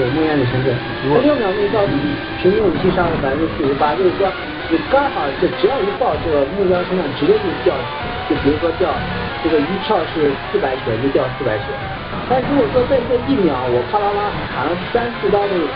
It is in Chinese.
对，梦魇的城十，六秒内到底，平均武器伤害百分之四十八，就是说你刚好就只要一爆，这个目标身上直接就掉，就比如说掉这个一跳是四百血就掉四百血，但如果说在这一秒我啪啦啦砍了三四刀的时候。